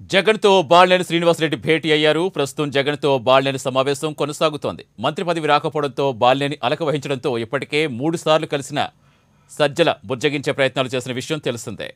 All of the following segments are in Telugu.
జగన్తో బాలినేని శ్రీనివాసరెడ్డి భేటీ అయ్యారు. ప్రస్తుతం జగన్తో బాలినేని సమావేశం కొనసాగుతోంది. మంత్రి పదవి రాకపోవడంతో బాలినేని అలక వహించడంతో ఇప్పటికే మూడుసార్లు కలిసిన సజ్జల బుజ్జగించే ప్రయత్నాలు చేసిన విషయం తెలిసిందే.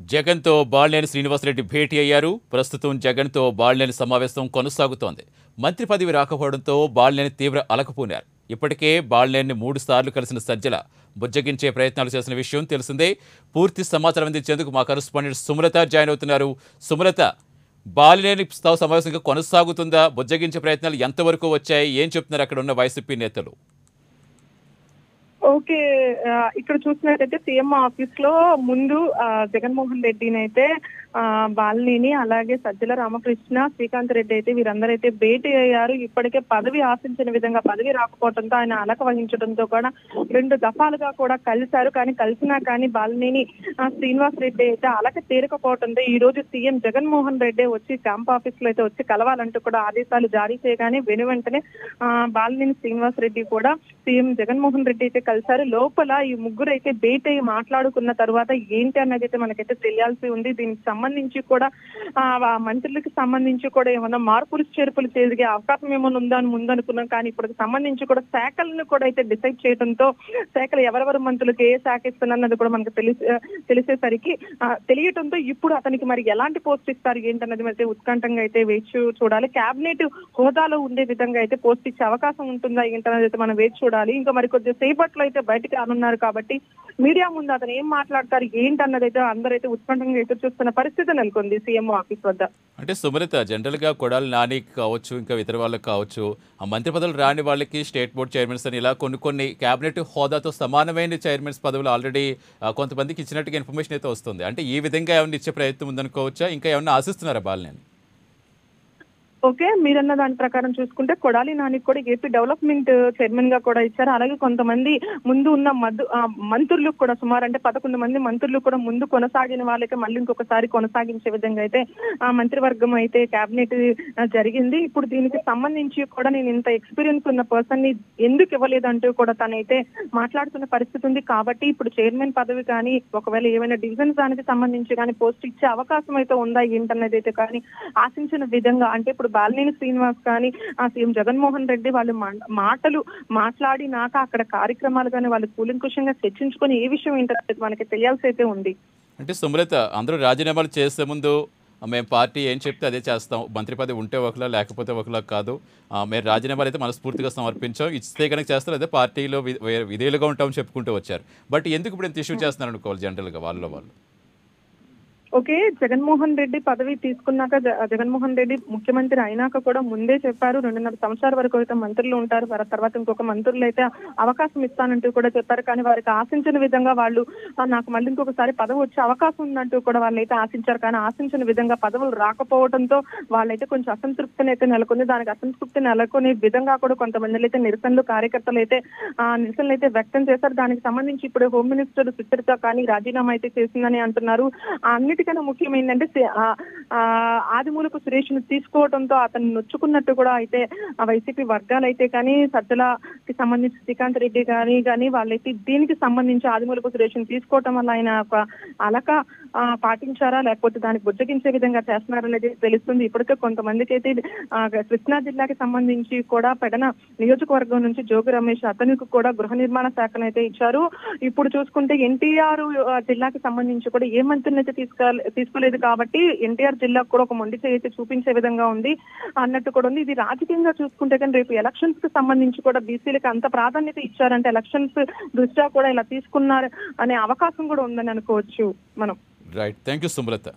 జగన్తో బాలినేని శ్రీనివాసరెడ్డి భేటీ అయ్యారు. ప్రస్తుతం జగన్తో బాలినేని సమావేశం కొనసాగుతోంది. మంత్రి పదవి రాకపోవడంతో బాలినేని తీవ్ర అలకపోనారు. ఇప్పటికే బాలినేని మూడు సార్లు కలిసిన సజ్జల బుజ్జగించే ప్రయత్నాలు చేసిన విషయం తెలిసిందే. పూర్తి సమాచారం అందించేందుకు మా కరస్పాండెంట్ సుమలత జాయిన్ అవుతున్నారు. సుమలత బాలినేని సమావేశంగా కొనసాగుతుందా? బుజ్జగించే ప్రయత్నాలు ఎంతవరకు వచ్చాయి? ఏం చెప్తున్నారు అక్కడ ఉన్న వైసీపీ నేతలు? ఓకే ఆ, ఇక్కడ చూసినట్టయితే సీఎం ఆఫీస్లో ముందు ఆ, జగన్మోహన్ రెడ్డిని అయితే బాలినేని అలాగే సజ్జల రామకృష్ణ శ్రీకాంత్ రెడ్డి అయితే వీరందరూ అయితే భేటీ అయ్యారు. ఇప్పటికే పదవి ఆశించిన విధంగా పదవి రాకపోవడంతో ఆయన అలక వహించడంతో కూడా రెండు దఫాలుగా కూడా కలిశారు. కానీ కలిసినా కానీ బాలినేని శ్రీనివాస్ రెడ్డి అయితే అలక తీరకపోవడంతో ఈ రోజు సీఎం జగన్మోహన్ రెడ్డి వచ్చి క్యాంప్ ఆఫీస్లో అయితే వచ్చి కలవాలంటూ కూడా ఆదేశాలు జారీ చేయగానే వెను వెంటనే ఆ, బాలినేని శ్రీనివాస్ రెడ్డి కూడా సీఎం జగన్మోహన్ రెడ్డి అయితే కలిశారు. లోపల ఈ ముగ్గురు అయితే భేటీ అయి మాట్లాడుకున్న తర్వాత ఏంటి అన్నది అయితే మనకైతే తెలియాల్సి ఉంది. దీనికి సంబంధించి కూడా ఆ మంత్రులకి సంబంధించి కూడా ఏమైనా మార్పులు చేర్పులు జరిగే అవకాశం ఏమైనా ఉందా అని ముందనుకున్నాం. కానీ ఇప్పటికి సంబంధించి కూడా శాఖలను కూడా అయితే డిసైడ్ చేయడంతో శాఖలు ఎవరెవరు మంత్రులకు ఏ శాఖ ఇస్తున్నది కూడా మనకు తెలిసి తెలిసేసరికి తెలియటంతో ఇప్పుడు అతనికి మరి ఎలాంటి పోస్ట్ ఇస్తారు ఏంటన్నది అయితే ఉత్కంఠంగా అయితే వేచి చూడాలి. కేబినెట్ హోదాలో ఉండే విధంగా అయితే పోస్ట్ ఇచ్చే అవకాశం ఉంటుందా ఏంటన్నది అయితే మనం వేచి చూడాలి. ఇంకా మరి కొద్ది సేపట్లో అయితే బయటకు రానున్నారు కాబట్టి మీడియా ముందు అతను ఏం మాట్లాడతారు ఏంటన్నది అయితే అందరైతే ఉత్కంఠంగా ఎదురు చూస్తున్న పరిస్థితి. నెలకొంది సీఎం ఆఫీస్ వద్ద. అంటే సుమలత జనరల్గా కొడాలి నాని కావచ్చు ఇంకా ఇతర వాళ్ళకి కావచ్చు ఆ మంత్రి పదవులు రాని వాళ్ళకి స్టేట్ బోర్డ్ చైర్మన్స్ అని ఇలా కొన్ని కొన్ని క్యాబినెట్ హోదాతో సమానమైన చైర్మన్స్ పదవులు ఆల్రెడీ కొంతమందికి ఇచ్చినట్టుగా ఇన్ఫర్మేషన్ అయితే వస్తుంది. అంటే ఈ విధంగా ఏమైనా ఇచ్చే ప్రయత్నం ఉందనుకోవచ్చా? ఇంకా ఏమైనా ఆశిస్తున్నారా బాలినేని? ఓకే మీరన్న దాని ప్రకారం చూసుకుంటే కొడాలి నానికి కూడా ఏపీ డెవలప్మెంట్ చైర్మన్గా కూడా ఇచ్చారు. అలాగే కొంతమంది ముందు ఉన్న మధు మంత్రులు మంత్రులకు కూడా సుమారు అంటే పదకొండు మంది మంత్రులు కూడా ముందు కొనసాగిన వాళ్ళకి మళ్ళీ ఇంకొకసారి కొనసాగించే విధంగా అయితే ఆ మంత్రివర్గం అయితే కేబినెట్ జరిగింది. ఇప్పుడు దీనికి సంబంధించి కూడా నేను ఇంత ఎక్స్పీరియన్స్ ఉన్న పర్సన్ని ఎందుకు ఇవ్వలేదంటూ కూడా తనైతే మాట్లాడుతున్న పరిస్థితి ఉంది. కాబట్టి ఇప్పుడు చైర్మన్ పదవి కానీ ఒకవేళ ఏమైనా డివిజన్ దానికి సంబంధించి కానీ పోస్ట్ ఇచ్చే అవకాశం అయితే ఉందా ఏంటన్నది అయితే కానీ ఆశించిన విధంగా అంటే ఇప్పుడు బాలినేని శ్రీనివాస్ కానీ ఆ సీఎం జగన్మోహన్ రెడ్డి వాళ్ళు మాటలు మాట్లాడినాక అక్కడ కార్యక్రమాలు కానీ వాళ్ళు కూలంకుషంగా చర్చించుకొని ఏ విషయం ఏంటో మనకి తెలియాల్సి అయితే ఉంది. అంటే సుమలత అందరూ రాజీనామాలు చేసే ముందు మేము పార్టీ ఏం చెప్తే అదే చేస్తాం. మంత్రి పదవి ఉంటే ఒకలా లేకపోతే ఒకలా కాదు. మేము రాజీనామాలు అయితే మనస్ఫూర్తిగా సమర్పించాం. ఇస్తే కనుక చేస్తారు అదే పార్టీలో విధేయులుగా ఉంటామని చెప్పుకుంటూ వచ్చారు. బట్ ఎందుకు ఇప్పుడు ఇంత ఇష్యూ చేస్తున్నారు అనుకోవాలి జనరల్గా వాళ్ళలో వాళ్ళు? ఓకే జగన్మోహన్ రెడ్డి పదవి తీసుకున్నాక జగన్మోహన్ రెడ్డి ముఖ్యమంత్రి అయినాక కూడా ముందే చెప్పారు రెండున్నర సంవత్సరాల వరకు అయితే మంత్రులు ఉంటారు వారి తర్వాత ఇంకొక మంత్రులు అయితే అవకాశం ఇస్తానంటూ కూడా చెప్పారు. కానీ వారికి ఆశించిన విధంగా వాళ్ళు నాకు మళ్ళీ ఇంకొకసారి పదవి వచ్చే అవకాశం ఉందంటూ కూడా వాళ్ళు అయితే ఆశించారు. కానీ ఆశించిన విధంగా పదవులు రాకపోవడంతో వాళ్ళైతే కొంచెం అసంతృప్తిని అయితే నెలకొంది. దానికి అసంతృప్తి నెలకొనే విధంగా కూడా కొంతమంది అయితే నిరసనలు కార్యకర్తలు అయితే ఆ నిరసనలు అయితే వ్యక్తం చేశారు. దానికి సంబంధించి ఇప్పుడు హోమ్ మినిస్టర్ సుచరిత కానీ రాజీనామా అయితే చేసిందని అంటున్నారు. అన్నిటి అన్నిటికన్నా ముఖ్యం ఏంటంటే సి- ఆ, ఆ, ఆదిమూలపు సురేష్ను తీసుకోవడంతో అతను నొచ్చుకున్నట్టు కూడా అయితే ఆ వైసీపీ వర్గాలు అయితే కానీ సజ్జలకి సంబంధించి శ్రీకాంత్ రెడ్డి కానీ కానీ వాళ్ళైతే దీనికి సంబంధించి ఆదిమూలపు సురేష్ను తీసుకోవటం వల్ల ఆయన ఒక అలక పాటించారా? లేకపోతే దానికి బుజ్జగించే విధంగా చేస్తున్నారనేది తెలుస్తుంది. ఇప్పటికే కొంతమందికి అయితే కృష్ణా జిల్లాకి సంబంధించి కూడా పెడన నియోజకవర్గం నుంచి జోగి రమేష్ అతనికి కూడా గృహ నిర్మాణ శాఖను అయితే ఇచ్చారు. ఇప్పుడు చూసుకుంటే ఎన్టీఆర్ జిల్లాకి సంబంధించి కూడా ఏ మంత్రిని అయితే తీసుకోలేదు కాబట్టి ఎన్టీఆర్ జిల్లాకు కూడా ఒక మొండి చేయి అయితే చూపించే విధంగా ఉంది. అన్నట్టు కూడా ఉంది. ఇది రాజకీయంగా చూసుకుంటే కానీ రేపు ఎలక్షన్స్కి సంబంధించి కూడా బీసీలకు అంత ప్రాధాన్యత ఇచ్చారంటే ఎలక్షన్స్ దృష్ట్యా కూడా ఇలా తీసుకున్నారు అనే అవకాశం కూడా ఉందని అనుకోవచ్చు మనం. Right thank you Sumalatha